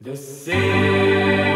The sea.